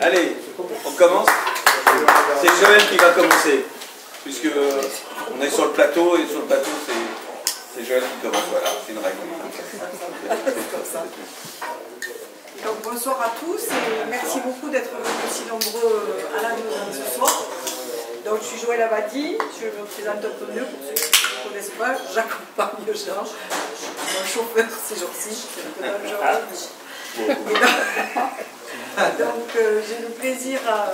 Allez, on commence. C'est Joël qui va commencer, puisque on est sur le plateau et sur le plateau c'est Joël qui commence. Voilà, c'est une règle. Donc bonsoir à tous et merci beaucoup d'être venus aussi nombreux à la maison ce soir. Donc je suis Joël Abadi, je me présente un peu mieux pour ceux qui ne connaissent pas, j'accompagne je suis mon chauffeur ces jours-ci, c'est un peu dangereux. Donc euh, j'ai le plaisir euh,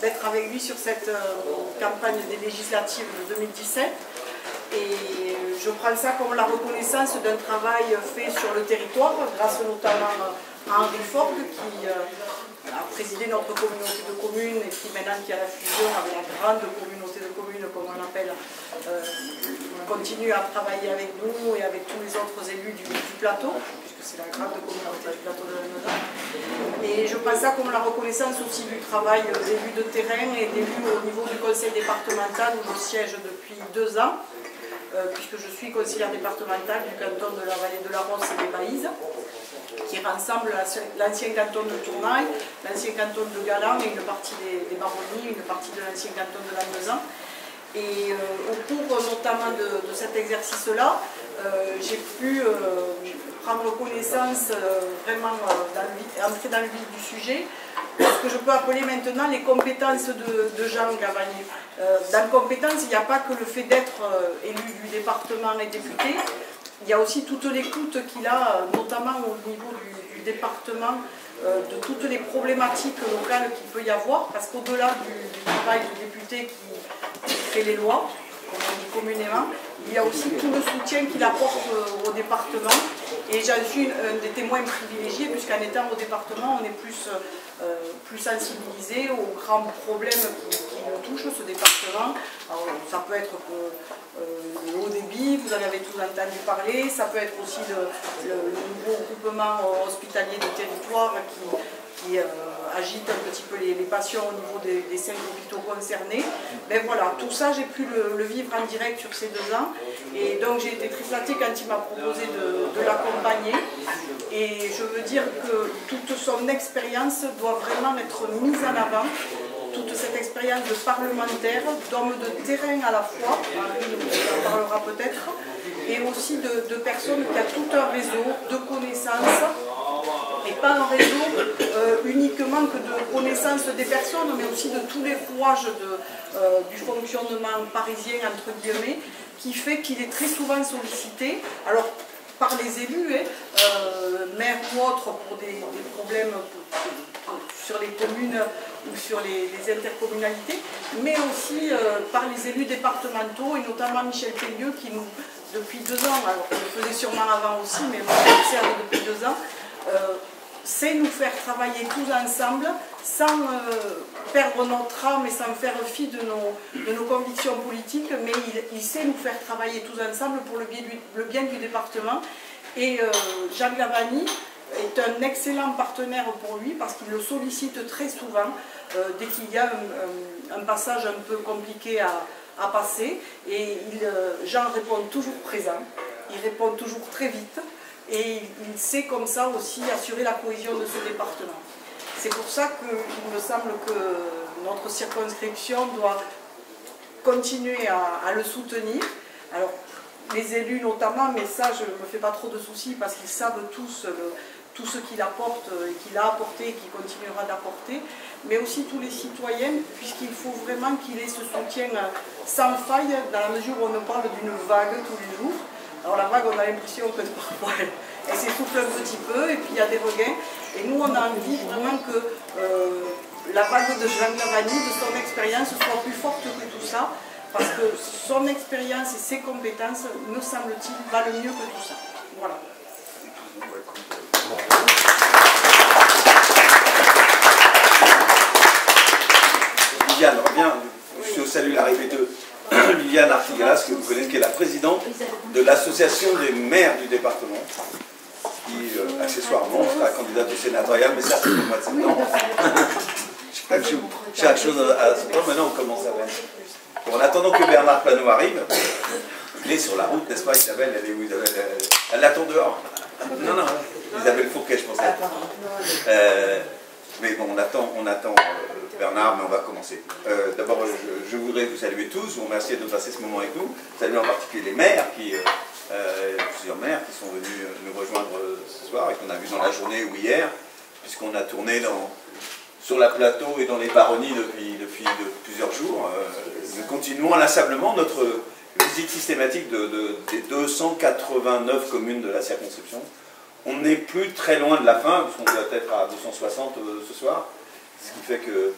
d'être avec lui sur cette euh, campagne des législatives de 2017 et je prends ça comme la reconnaissance d'un travail fait sur le territoire grâce notamment à Henri Ford qui a présidé notre communauté de communes et qui maintenant qui a la fusion avec la grande communauté de communes comme on l'appelle continue à travailler avec nous et avec tous les autres élus du, plateau, puisque c'est la grande communauté du plateau de la Meudon. Et je pense ça comme la reconnaissance aussi du travail d'élus de terrain et d'élus au niveau du conseil départemental où je siège depuis deux ans, euh, puisque je suis conseillère départementale du canton de la vallée de la Rosse et des Baïses, qui rassemble l'ancien canton de Tournaille, l'ancien canton de Galan et une partie des, Baronnies, une partie de l'ancien canton de la Meusin. Et euh, au cours notamment de, cet exercice-là, euh, j'ai pu euh, prendre connaissance, vraiment entrer dans le vif du sujet, ce que je peux appeler maintenant les compétences de, Jean Gavanier. dans compétences, il n'y a pas que le fait d'être élu du département et député, il y a aussi toute l'écoute qu'il a, notamment au niveau du, département, de toutes les problématiques locales qu'il peut y avoir, parce qu'au-delà du, travail du député qui, les lois, comme on dit communément. Il y a aussi tout le soutien qu'il apporte euh, au département. Et j'en suis un des témoins privilégiés, puisqu'en étant au département, on est plus, euh, plus sensibilisé aux grands problèmes qui, nous touchent, ce département. ça peut être euh, le haut débit, vous en avez tous entendu parler, ça peut être aussi le, nouveau groupement hospitalier de territoire qui, qui agite un petit peu les, patients au niveau des, cinq hôpitaux concernés. Ben voilà, tout ça, j'ai pu le, vivre en direct sur ces deux ans. Et donc j'ai été très flattée quand il m'a proposé de, l'accompagner. Et je veux dire que toute son expérience doit vraiment être mise en avant toute cette expérience de parlementaire, d'homme de terrain à la fois, on en parlera peut-être, et aussi de, de personnes qui a tout un réseau de connaissances pas un réseau euh, uniquement que de connaissance des personnes, mais aussi de tous les rouages euh, du fonctionnement parisien, entre guillemets, qui fait qu'il est très souvent sollicité. Alors, par les élus, hein, euh, maires ou autres, pour des, problèmes sur les communes ou sur les, intercommunalités, mais aussi par les élus départementaux, et notamment Michel Pellieu, qui nous, depuis deux ans, alors on le faisait sûrement avant aussi, mais moi j'observe depuis deux ans, c'est nous faire travailler tous ensemble sans euh, perdre notre âme et sans faire fi de nos, convictions politiques, mais il, sait nous faire travailler tous ensemble pour le bien du, département. Et euh, Jacques Lavani est un excellent partenaire pour lui parce qu'il le sollicite très souvent euh, dès qu'il y a un, passage un peu compliqué à, passer. Et il, Jean répond toujours présent, il répond toujours très vite et il sait comme ça aussi assurer la cohésion de ce département. C'est pour ça qu'il me semble que notre circonscription doit continuer à, le soutenir. Alors, les élus notamment, mais ça je ne me fais pas trop de soucis parce qu'ils savent tous tout ce qu'il apporte et qu'il a apporté et qu'il continuera d'apporter, mais aussi tous les citoyens, puisqu'il faut vraiment qu'il ait ce soutien sans faille dans la mesure où on parle d'une vague tous les jours. Alors la vague, on a l'impression que parfois elle, s'essouffle un petit peu et puis il y a des regains. Et nous, on a envie vraiment que euh, la vague de Jean Lavani, de son expérience, soit plus forte que tout ça, parce que son expérience et ses compétences, me semble-t-il, valent mieux que tout ça. Voilà. Viviane, reviens. Je salue l'arrivée de Liliane Artigas, que vous connaissez, qui est la présidente de l'association des maires du département, qui euh, accessoirement sera candidate au sénatorial, mais ça c'est le mois de septembre. chaque, chose, à ce temps, maintenant on commence à voir. en attendant que Bernard Plano arrive, est sur la route, n'est-ce pas Isabelle? Elle est où Isabelle? Elle l'attend dehors. Non, non, Isabelle Fouquet, je pensais. Euh, mais bon, on attend, on attend euh, Bernard, mais on va commencer. Euh, d'abord, je, voudrais vous saluer tous, vous remercier de passer ce moment avec nous. Saluer en particulier les maires, qui, plusieurs maires qui sont venus nous rejoindre ce soir et qu'on a vu dans la journée ou hier, puisqu'on a tourné dans, sur la plateau et dans les baronnies depuis, depuis plusieurs jours. nous continuons inlassablement notre visite systématique de, des 289 communes de la circonscription. On n'est plus très loin de la fin, puisqu'on doit être à 260 euh, ce soir, ce qui fait que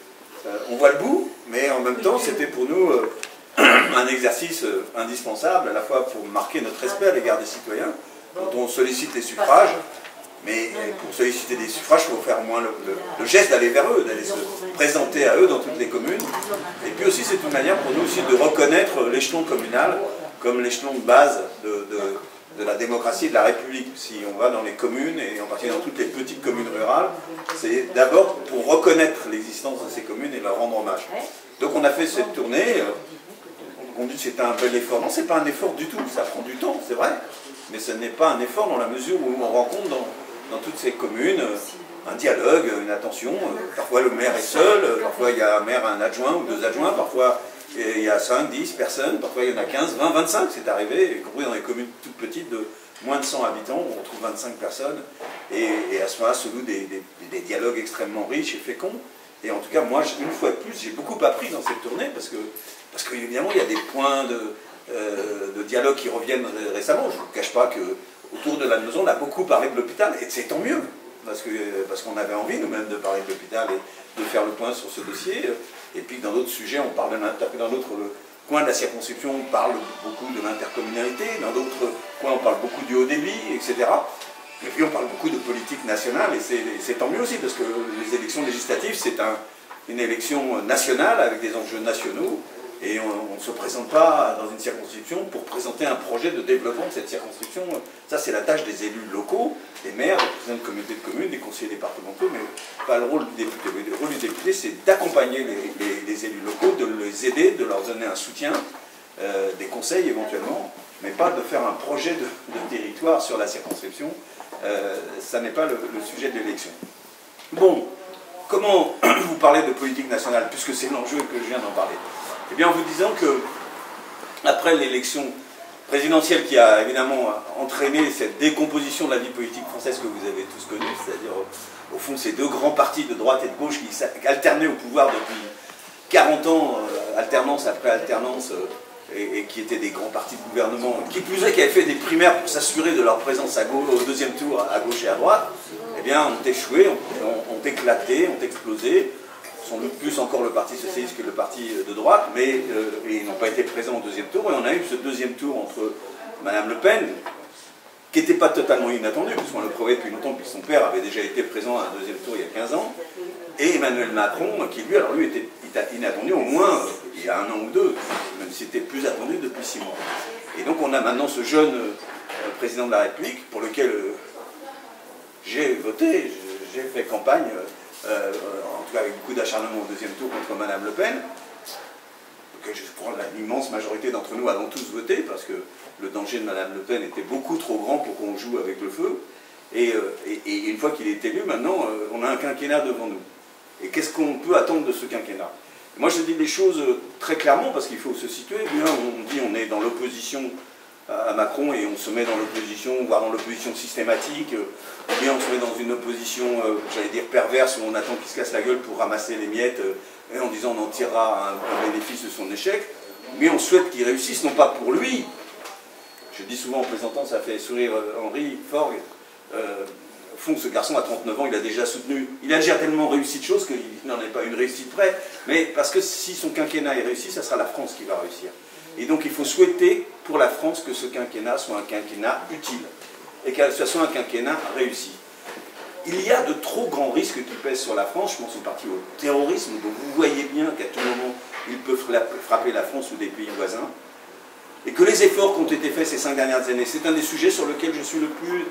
euh, on voit le bout, mais en même temps, c'était pour nous euh, un exercice indispensable, à la fois pour marquer notre respect à l'égard des citoyens, dont on sollicite les suffrages, mais pour solliciter des suffrages, il faut faire moins le, geste d'aller vers eux, d'aller se présenter à eux dans toutes les communes. Et puis aussi, c'est une manière pour nous aussi de reconnaître l'échelon communal comme l'échelon de base de, la démocratie de la République. Si on va dans les communes, et en particulier dans toutes les petites communes rurales, c'est d'abord pour reconnaître l'existence de ces communes et leur rendre hommage. Donc on a fait cette tournée, on dit que c'est un bel effort. Non, c'est pas un effort du tout, ça prend du temps, c'est vrai, mais ce n'est pas un effort dans la mesure où on rencontre dans dans toutes ces communes un dialogue, une attention. Parfois le maire est seul, parfois il y a un maire, un adjoint ou deux adjoints, parfois il y a 5, 10 personnes, parfois il y en a 15, 20, 25, c'est arrivé, y compris dans les communes toutes petites de moins de 100 habitants, où on trouve 25 personnes, et, à ce moment-là se louent des, dialogues extrêmement riches et féconds. Et en tout cas, moi, une fois de plus, j'ai beaucoup appris dans cette tournée, parce que, parce qu'évidemment, il y a des points de, euh, dialogue qui reviennent récemment. Je ne vous cache pas que autour de la maison, on a beaucoup parlé de l'hôpital, et c'est tant mieux, parce parce qu'on avait envie nous-mêmes de parler de l'hôpital et de faire le point sur ce dossier. Et puis dans d'autres sujets, on parle dans d'autres coins de la circonscription, on parle beaucoup de l'intercommunalité, dans d'autres coins, on parle beaucoup du haut débit, etc. Et puis on parle beaucoup de politique nationale, et c'est tant mieux aussi, parce que les élections législatives, c'est un, une élection nationale avec des enjeux nationaux. Et on ne se présente pas dans une circonscription pour présenter un projet de développement de cette circonscription. Ça, c'est la tâche des élus locaux, des maires, des présidents de communautés de communes, des conseillers départementaux, mais pas le rôle du député. Le rôle du député, c'est d'accompagner les, élus locaux, de les aider, de leur donner un soutien, euh, des conseils éventuellement, mais pas de faire un projet de, territoire sur la circonscription. Euh, ça n'est pas le, sujet de l'élection. Bon, comment vous parler de politique nationale, puisque c'est l'enjeu que je viens d'en parler? Eh bien, en vous disant que, après l'élection présidentielle qui a évidemment entraîné cette décomposition de la vie politique française que vous avez tous connue, c'est-à-dire, au fond, ces deux grands partis de droite et de gauche qui alternaient au pouvoir depuis 40 ans, euh, alternance après alternance, euh, et, qui étaient des grands partis de gouvernement, qui plus est, qui avaient fait des primaires pour s'assurer de leur présence au deuxième tour à gauche et à droite, eh bien, ont échoué, ont éclaté, ont explosé doute plus encore le Parti Socialiste que le Parti de droite, mais euh, ils n'ont pas été présents au deuxième tour. Et on a eu ce deuxième tour entre Mme Le Pen, qui n'était pas totalement inattendu, puisqu'on le prouvait depuis longtemps, puisque son père avait déjà été présent à un deuxième tour il y a 15 ans, et Emmanuel Macron, qui lui, alors lui, était inattendu au moins euh, il y a un an ou deux, même si c'était plus attendu depuis six mois. Et donc on a maintenant ce jeune euh, président de la République, pour lequel j'ai voté, j'ai fait campagne en tout cas avec beaucoup d'acharnement au deuxième tour contre Madame Le Pen, je crois l'immense majorité d'entre nous allons tous voté, parce que le danger de Madame Le Pen était beaucoup trop grand pour qu'on joue avec le feu. Et, euh, une fois qu'il est élu, maintenant, euh, on a un quinquennat devant nous. Et qu'est-ce qu'on peut attendre de ce quinquennat? Moi, je dis les choses très clairement, parce qu'il faut se situer. Bien, on dit on est dans l'opposition à Macron et on se met dans l'opposition, voire dans l'opposition systématique, ou bien on se met dans une opposition, euh, j'allais dire perverse, où on attend qu'il se casse la gueule pour ramasser les miettes, euh, et en disant on en tirera un, bénéfice de son échec, mais on souhaite qu'il réussisse, non pas pour lui, je dis souvent en présentant, ça fait sourire euh, Henri Forgue, fond, ce garçon à 39 ans, il a déjà soutenu, il a déjà tellement réussi de choses qu'il n'en est pas une réussite près, mais parce que si son quinquennat est réussi, ça sera la France qui va réussir. Et donc il faut souhaiter pour la France que ce quinquennat soit un quinquennat utile et que ce soit un quinquennat réussi. Il y a de trop grands risques qui pèsent sur la France, je pense en partie au terrorisme, dont vous voyez bien qu'à tout moment il peut frapper la France ou des pays voisins, et que les efforts qui ont été faits ces cinq dernières années, c'est un des sujets sur lesquels je suis le plus,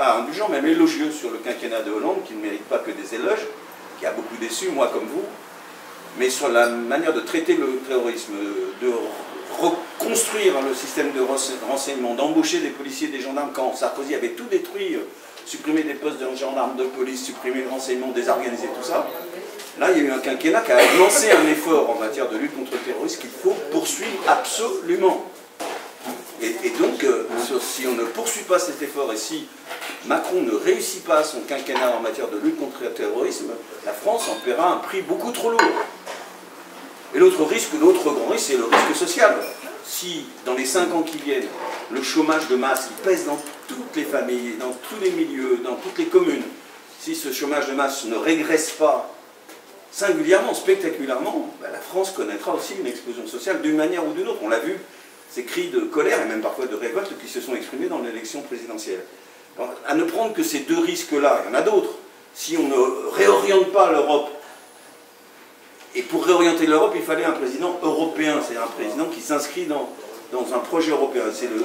pas indulgent, même élogieux sur le quinquennat de Hollande, qui ne mérite pas que des éloges, qui a beaucoup déçu, moi comme vous, mais sur la manière de traiter le terrorisme, de construire le système de renseignement, d'embaucher des policiers, des gendarmes, quand Sarkozy avait tout détruit, euh, supprimé des postes de gendarmes, de police, supprimé le renseignement, désorganisé tout ça, là il y a eu un quinquennat qui a lancé un effort en matière de lutte contre le terrorisme qu'il faut poursuivre absolument. Et, donc, euh, si on ne poursuit pas cet effort et si Macron ne réussit pas son quinquennat en matière de lutte contre le terrorisme, la France en paiera un prix beaucoup trop lourd. Et l'autre risque, l'autre grand risque, c'est le risque social. Si, dans les cinq ans qui viennent, le chômage de masse pèse dans toutes les familles, dans tous les milieux, dans toutes les communes, si ce chômage de masse ne régresse pas singulièrement, spectaculairement, ben, la France connaîtra aussi une explosion sociale d'une manière ou d'une autre. On l'a vu, ces cris de colère et même parfois de révolte qui se sont exprimés dans l'élection présidentielle. À ne prendre que ces deux risques-là, il y en a d'autres. Si on ne réoriente pas l'Europe et pour réorienter l'Europe, il fallait un président européen, c'est un président qui s'inscrit dans, dans un projet européen. C'est le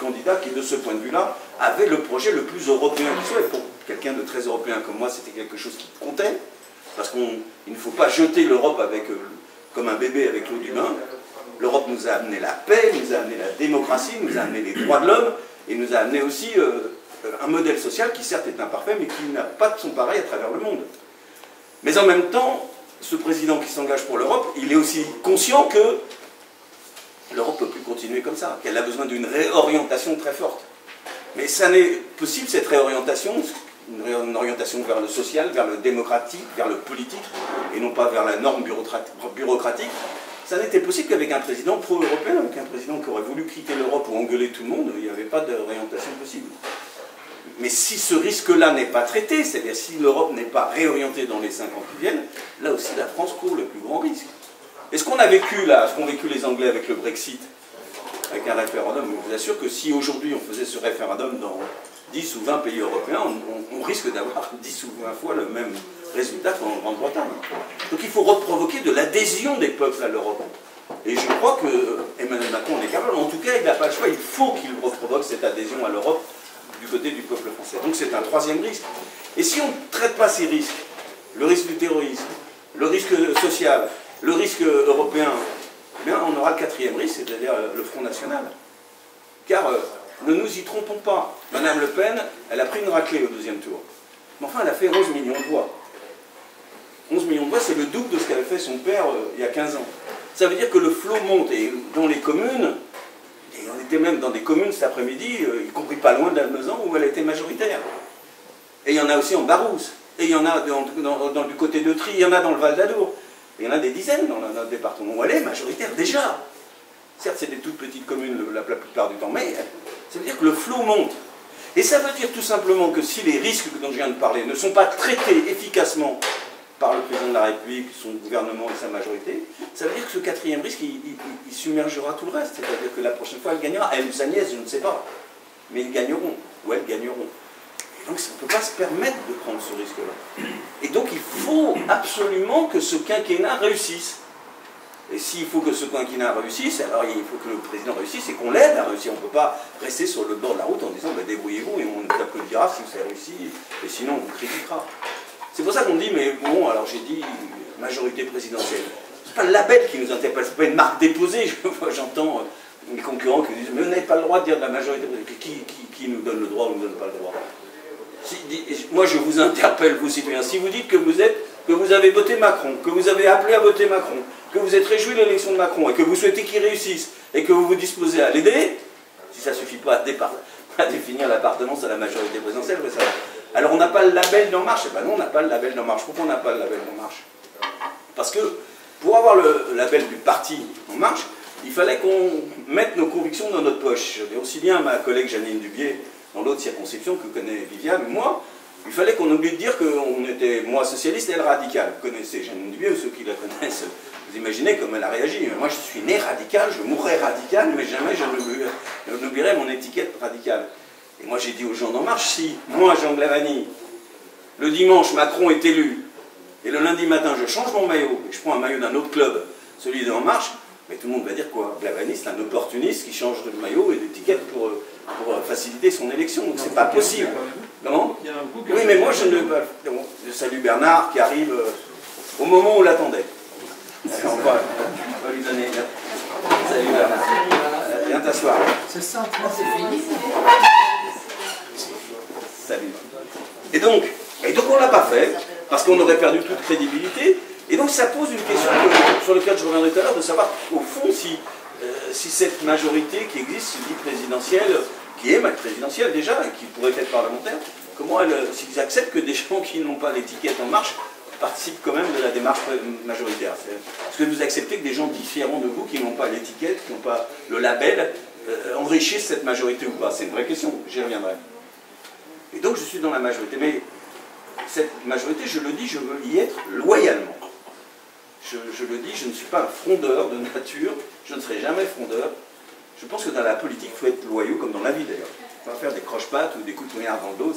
candidat qui, de ce point de vue-là, avait le projet le plus européen qui soit. pour quelqu'un de très européen comme moi, c'était quelque chose qui comptait, parce qu'il ne faut pas jeter l'Europe avec, euh, comme un bébé avec l'eau du bain. L'Europe nous a amené la paix, nous a amené la démocratie, nous a amené les droits de l'homme, et nous a amené aussi euh, un modèle social qui certes est imparfait, mais qui n'a pas de son pareil à travers le monde. Mais en même temps, ce président qui s'engage pour l'Europe, il est aussi conscient que l'Europe ne peut plus continuer comme ça, qu'elle a besoin d'une réorientation très forte. Mais ça n'est possible, cette réorientation, une orientation vers le social, vers le démocratique, vers le politique, et non pas vers la norme bureaucratique, ça n'était possible qu'avec un président pro-européen, avec un président qui aurait voulu quitter l'Europe ou engueuler tout le monde, il n'y avait pas de réorientation possible. Mais si ce risque-là n'est pas traité, c'est-à-dire si l'Europe n'est pas réorientée dans les cinq ans qui viennent, là aussi la France court le plus grand risque. Et ce qu'on a vécu là, ce qu'ont vécu les Anglais avec le Brexit, avec un référendum, je vous assure que si aujourd'hui on faisait ce référendum dans 10 ou 20 pays européens, on, risque d'avoir 10 ou 20 fois le même résultat qu'en Grande-Bretagne. Donc il faut reprovoquer de l'adhésion des peuples à l'Europe. Et je crois que Emmanuel Macron en est capable, en tout cas il n'a pas le choix, il faut qu'il reprovoque cette adhésion à l'Europe du côté du peuple français. Donc c'est un troisième risque. Et si on ne traite pas ces risques, le risque du terrorisme, le risque social, le risque européen, eh bien on aura le quatrième risque, c'est-à-dire euh, le Front National. Car euh, ne nous y trompons pas, Madame Le Pen, elle a pris une raclée au deuxième tour. Mais enfin, elle a fait 11 millions de voix. 11 millions de voix, c'est le double de ce qu'avait fait son père euh, il y a 15 ans. Ça veut dire que le flot monte, et dans les communes, on était même dans des communes cet après-midi, euh, y compris pas loin d'Almezan, où elle était majoritaire. Et il y en a aussi en Barousse. Et il y en a dans, du côté de Tri, il y en a dans le Val d'Adour. Il y en a des dizaines dans notre département où elle est majoritaire déjà. Certes, c'est des toutes petites communes la, plupart du temps, mais ça veut dire que le flot monte. Et ça veut dire tout simplement que si les risques dont je viens de parler ne sont pas traités efficacement par le président de la République, son gouvernement et sa majorité, ça veut dire que ce quatrième risque, il, submergera tout le reste. C'est-à-dire que la prochaine fois, elle gagnera. Elle ou sa nièce, je ne sais pas. Mais ils gagneront. Ou elles gagneront. Donc, ça ne peut pas se permettre de prendre ce risque-là. Et donc, il faut absolument que ce quinquennat réussisse. Et s'il faut que ce quinquennat réussisse, alors il faut que le président réussisse et qu'on l'aide à réussir. On ne peut pas rester sur le bord de la route en disant bah, débrouillez-vous et on vous applaudira si vous avez réussi, et sinon on vous critiquera. C'est pour ça qu'on dit, mais bon, alors j'ai dit majorité présidentielle. C'est pas le label qui nous interpelle, c'est pas une marque déposée. J'entends euh, mes concurrents qui disent, mais vous n'avez pas le droit de dire de la majorité présidentielle. Qui, nous donne le droit ou nous donne pas le droit? Moi, je vous interpelle, vous citoyens. Si vous dites que vous êtes, que vous avez voté Macron, que vous avez appelé à voter Macron, que vous êtes réjoui de l'élection de Macron et que vous souhaitez qu'il réussisse et que vous vous disposez à l'aider, si ça ne suffit pas à, définir l'appartenance à la majorité présidentielle, ça alors on n'a pas le label d'En Marche. Eh ben non, on n'a pas le label d'En Marche. Pourquoi on n'a pas le label d'En Marche? Parce que pour avoir le label du parti En Marche, il fallait qu'on mette nos convictions dans notre poche. Et aussi bien ma collègue Janine Dubier, dans l'autre circonscription que connaît Viviane, moi, il fallait qu'on oublie de dire qu'on était, moi, socialiste et elle radicale. Vous connaissez Janine Dubier, ou ceux qui la connaissent, vous imaginez comme elle a réagi. Moi, je suis né radical, je mourrai radical, mais jamais je n'oublierai mon étiquette radicale. Et moi j'ai dit aux gens d'En Marche, si. Moi Jean Glavani, le dimanche Macron est élu, et le lundi matin je change mon maillot, et je prends un maillot d'un autre club, celui d'En Marche, mais tout le monde va dire quoi? Glavani c'est un opportuniste qui change de maillot et d'étiquette pour, euh, pour euh, faciliter son élection, donc c'est pas possible. Comment? Oui mais moi je ne... Je salue Bernard qui arrive euh, au moment où on l'attendait. On va, lui donner... Salut Bernard. s'asseoir. C'est ça, c'est fini. Et donc, et donc on ne l'a pas fait, parce qu'on aurait perdu toute crédibilité. Et donc ça pose une question sur laquelle je reviendrai tout à l'heure, de savoir au fond si, euh, si cette majorité qui existe, se dit présidentielle, qui est présidentielle déjà, et qui pourrait être parlementaire, comment elle, s'ils acceptent que des gens qui n'ont pas l'étiquette en marche participent quand même de la démarche majoritaire. Est-ce que vous acceptez que des gens différents de vous, qui n'ont pas l'étiquette, qui n'ont pas le label, euh, enrichissent cette majorité ou pas? C'est une vraie question, j'y reviendrai. Et donc je suis dans la majorité. Mais cette majorité, je le dis, je veux y être loyalement. Je, le dis, je ne suis pas un frondeur de nature, je ne serai jamais frondeur. Je pense que dans la politique, il faut être loyaux, comme dans la vie d'ailleurs. Il faut faire des croche-pattes ou des coups de poignard dans le dos,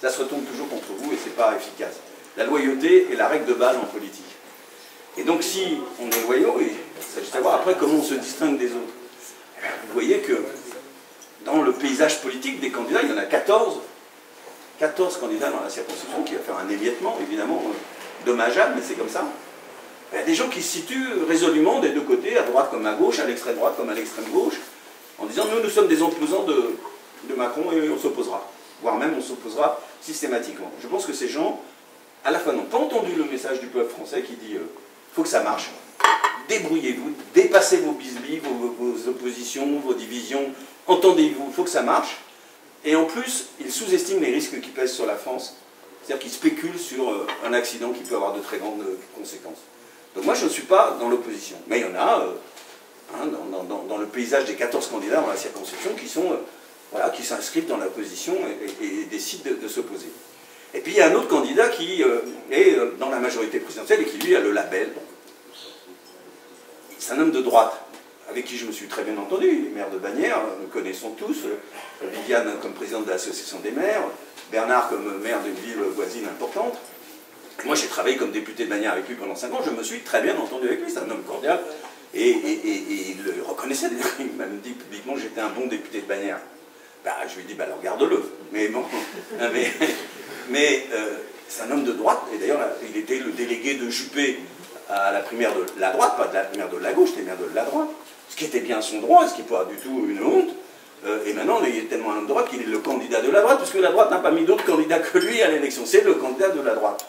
ça se retourne toujours contre vous et c'est pas efficace. La loyauté est la règle de base en politique. Et donc si on est loyaux, il s'agit de savoir après comment on se distingue des autres. Eh vous voyez que dans le paysage politique des candidats, il y en a 14 14 candidats dans la circonscription, qui va faire un émiettement, évidemment, euh, dommageable, mais c'est comme ça. Il y a des gens qui se situent résolument des deux côtés, à droite comme à gauche, à l'extrême droite comme à l'extrême gauche, en disant nous, nous sommes des opposants de, Macron et on s'opposera. Voire même on s'opposera systématiquement. Je pense que ces gens, à la fois, n'ont pas entendu le message du peuple français qui dit euh, faut que ça marche. Débrouillez-vous, dépassez vos bisbis, vos, vos oppositions, vos divisions, entendez-vous, il faut que ça marche. Et en plus, il sous-estime les risques qui pèsent sur la France. C'est-à-dire qu'il spécule sur euh, un accident qui peut avoir de très grandes euh, conséquences. Donc moi, je ne suis pas dans l'opposition. Mais il y en a euh, hein, dans, le paysage des 14 candidats dans la circonscription qui sont voilà, qui s'inscrivent dans l'opposition et, décident de, s'opposer. Et puis il y a un autre candidat qui est dans la majorité présidentielle et qui lui a le label. C'est un homme de droite avec qui je me suis très bien entendu, les maires de Bagnères, nous connaissons tous, Viviane comme présidente de l'association des maires, Bernard comme maire d'une ville voisine importante. Moi j'ai travaillé comme député de Bagnères avec lui pendant 5 ans, je me suis très bien entendu avec lui, c'est un homme cordial, et, il le reconnaissait, il m'a dit publiquement que j'étais un bon député de Bagnères. Bah, je lui ai dit, bah, alors garde-le. Mais bon, mais, euh, c'est un homme de droite, et d'ailleurs il était le délégué de Juppé à la primaire de la droite, pas de la primaire de la gauche, c'était maire de la droite ce qui était bien son droit, ce qui n'est pas du tout une honte. Euh, et maintenant, il est tellement un droite qu'il est le candidat de la droite, puisque la droite n'a pas mis d'autres candidats que lui à l'élection. C'est le candidat de la droite.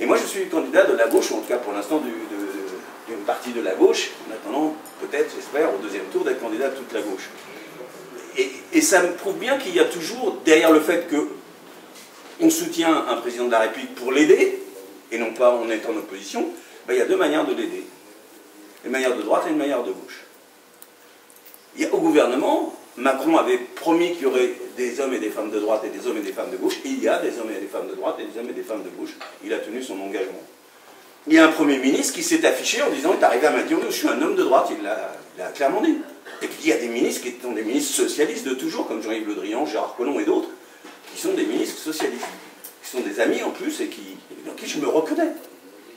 Et moi, je suis candidat de la gauche, ou en tout cas pour l'instant d'une partie de la gauche, en attendant, peut-être, j'espère, au deuxième tour, d'être candidat de toute la gauche. Et, ça me prouve bien qu'il y a toujours, derrière le fait que on soutient un président de la République pour l'aider, et non pas on est en opposition, ben, il y a deux manières de l'aider une manière de droite et une manière de gauche. au gouvernement, Macron avait promis qu'il y aurait des hommes et des femmes de droite et des hommes et des femmes de gauche. il y a des hommes et des femmes de droite et des hommes et des femmes de gauche. Il a tenu son engagement. Il y a un Premier ministre qui s'est affiché en disant, il est arrivé à dire, je suis un homme de droite, il l'a clairement dit. Et puis il y a des ministres qui sont des ministres socialistes de toujours, comme Jean-Yves Le Drian, Gérard Collomb et d'autres, qui sont des ministres socialistes, qui sont des amis en plus et dans qui je me reconnais.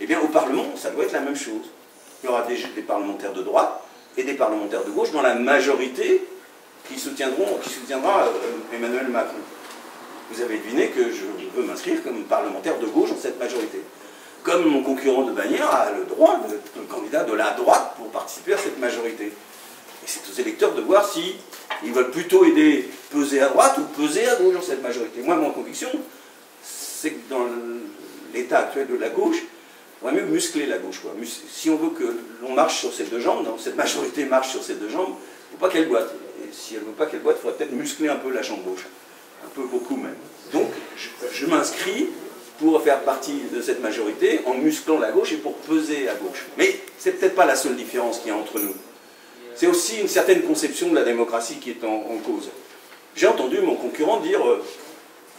Eh bien, au Parlement, ça doit être la même chose il y aura des, parlementaires de droite et des parlementaires de gauche dans la majorité qui, soutiendront, qui soutiendra euh, Emmanuel Macron. Vous avez deviné que je veux m'inscrire comme parlementaire de gauche dans cette majorité. Comme mon concurrent de Bagnères a le droit d'être candidat de la droite pour participer à cette majorité. Et c'est aux électeurs de voir si ils veulent plutôt aider peser à droite ou peser à gauche dans cette majorité. Moi, mon conviction, c'est que dans l'état actuel de la gauche, on va mieux muscler la gauche. Quoi. Si on veut que l'on marche sur ses deux jambes, donc cette majorité marche sur ses deux jambes, il ne faut pas qu'elle boite. Et si elle ne veut pas qu'elle boite, il faudrait peut-être muscler un peu la jambe gauche. Un peu beaucoup même. Donc, je, m'inscris pour faire partie de cette majorité en musclant la gauche et pour peser à gauche. Mais c'est peut-être pas la seule différence qu'il y a entre nous. C'est aussi une certaine conception de la démocratie qui est en, cause. J'ai entendu mon concurrent dire euh,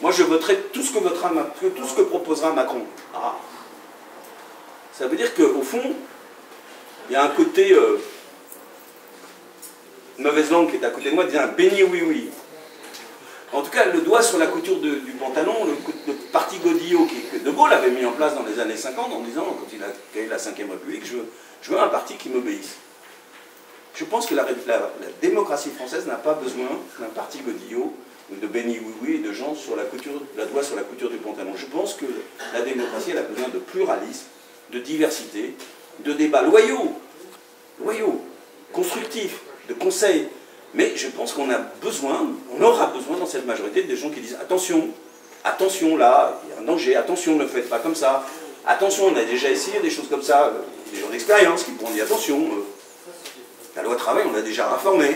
Moi, je voterai tout ce que, votera, tout ce que proposera Macron. Ah, ça veut dire qu'au fond, il y a un côté euh, mauvaise langue qui est à côté de moi, dit un béni oui oui. En tout cas, le doigt sur la couture du pantalon, le, parti Godillot que De Gaulle avait mis en place dans les années 50 en disant, quand il a créé la Ve République, je veux, un parti qui m'obéisse. Je pense que la, démocratie française n'a pas besoin d'un parti Godillot de béni oui oui et de gens sur la couture, la doigt sur la couture du pantalon. Je pense que la démocratie elle a besoin de pluralisme, de diversité, de débats loyaux, loyaux, constructifs, de conseils, Mais je pense qu'on a besoin, on aura besoin dans cette majorité des gens qui disent attention, attention là, il y a un danger, attention, ne faites pas comme ça, attention, on a déjà essayé des choses comme ça, des gens d'expérience qui pourront dire attention, euh, la loi travail, on l'a déjà réformée,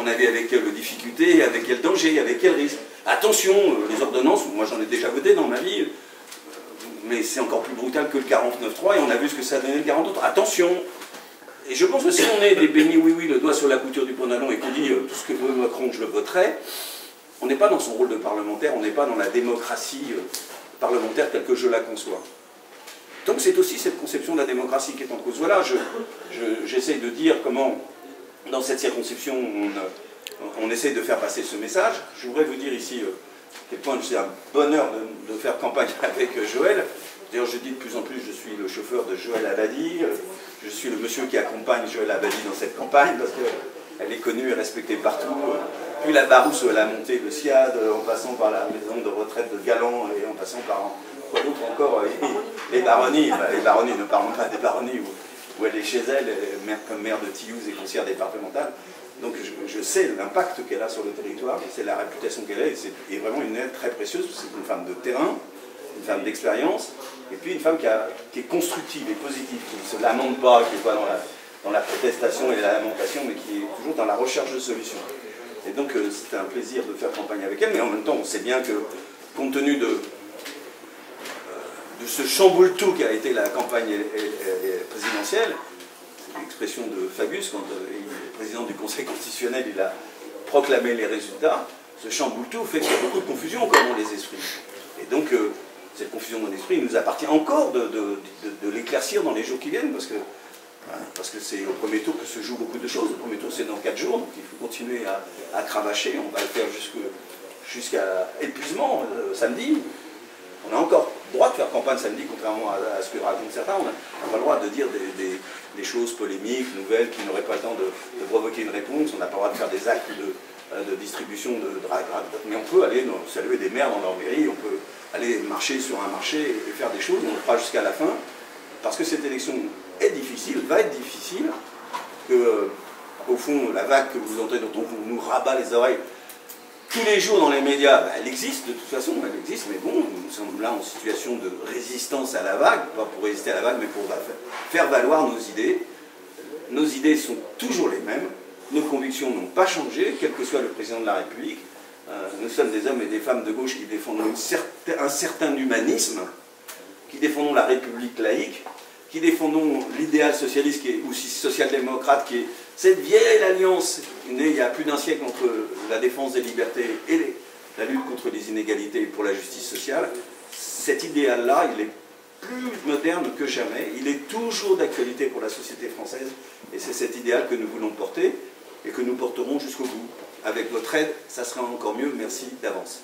on avait avec quelle difficulté, avec quel danger, avec quel risque. Attention, euh, les ordonnances, moi j'en ai déjà voté dans ma vie, mais c'est encore plus brutal que le 49.3 et on a vu ce que ça donné le 43. Attention Et je pense que si on est des bénis oui oui, le doigt sur la couture du pantalon et qu'on dit euh, tout ce que veut Macron, je le voterai, on n'est pas dans son rôle de parlementaire, on n'est pas dans la démocratie euh, parlementaire telle que je la conçois. Donc c'est aussi cette conception de la démocratie qui est en cause. Voilà, j'essaie de dire comment, dans cette circonscription, on, on, essaie de faire passer ce message. Je voudrais vous dire ici euh, quel point c'est un bonheur de, faire campagne avec Joël. D'ailleurs, je dis de plus en plus, je suis le chauffeur de Joël Abadi, je suis le monsieur qui accompagne Joël Abadi dans cette campagne, parce qu'elle est connue et respectée partout. Puis la Barousse, elle a monté le SIAD, en passant par la maison de retraite de Galant, et en passant par quoi d'autre encore, les baronnies, bah, les baronnies, ne parlons pas des baronnies, elle est chez elle, comme maire de Tillous et conseillère départementale. Donc je, sais l'impact qu'elle a sur le territoire, c'est la réputation qu'elle a, et c'est vraiment une aide très précieuse, c'est une femme de terrain, une femme d'expérience, et puis une femme qui, est constructive et positive, qui ne se lamente pas, qui n'est pas dans la, protestation et la lamentation, mais qui est toujours dans la recherche de solutions. Et donc euh, c'était un plaisir de faire campagne avec elle, mais en même temps on sait bien que, compte tenu de, de ce chamboule-tout qui a été la campagne présidentielle, l'expression de Fabius, quand euh, il est président du Conseil constitutionnel, il a proclamé les résultats, ce chamboule-tout fait qu'il y a beaucoup de confusion encore dans les esprits. Et donc, euh, cette confusion dans l'esprit, il nous appartient encore de, l'éclaircir dans les jours qui viennent, parce que hein, parce que c'est au premier tour que se jouent beaucoup de choses. Le premier tour, c'est dans 4 jours, donc il faut continuer à, cravacher. On va le faire jusqu'à épuisement euh, samedi. On a encore droit de faire campagne samedi, contrairement à, ce que racontent certains. On n'a pas le droit de dire des, choses polémiques, nouvelles, qui n'auraient pas le temps de, provoquer une réponse. On n'a pas le droit de faire des actes de, euh, distribution de drague. Mais on peut aller saluer des maires dans leur mairie, on peut aller marcher sur un marché et faire des choses. On le fera jusqu'à la fin. Parce que cette élection est difficile, va être difficile. Que, euh, au fond, la vague que vous entendez, dont on nous rabat les oreilles, tous les jours dans les médias, bah, elle existe de toute façon, elle existe, mais bon, nous sommes là en situation de résistance à la vague, pas pour résister à la vague, mais pour faire valoir nos idées. Nos idées sont toujours les mêmes, nos convictions n'ont pas changé, quel que soit le président de la République. Euh, nous sommes des hommes et des femmes de gauche qui défendons un certain humanisme, qui défendons la République laïque, qui défendons l'idéal socialiste qui est aussi social-démocrate, qui est cette vieille alliance née il y a plus d'un siècle entre la défense des libertés et la lutte contre les inégalités pour la justice sociale, cet idéal-là, il est plus moderne que jamais, il est toujours d'actualité pour la société française, et c'est cet idéal que nous voulons porter et que nous porterons jusqu'au bout. Avec votre aide, ça sera encore mieux. Merci d'avance.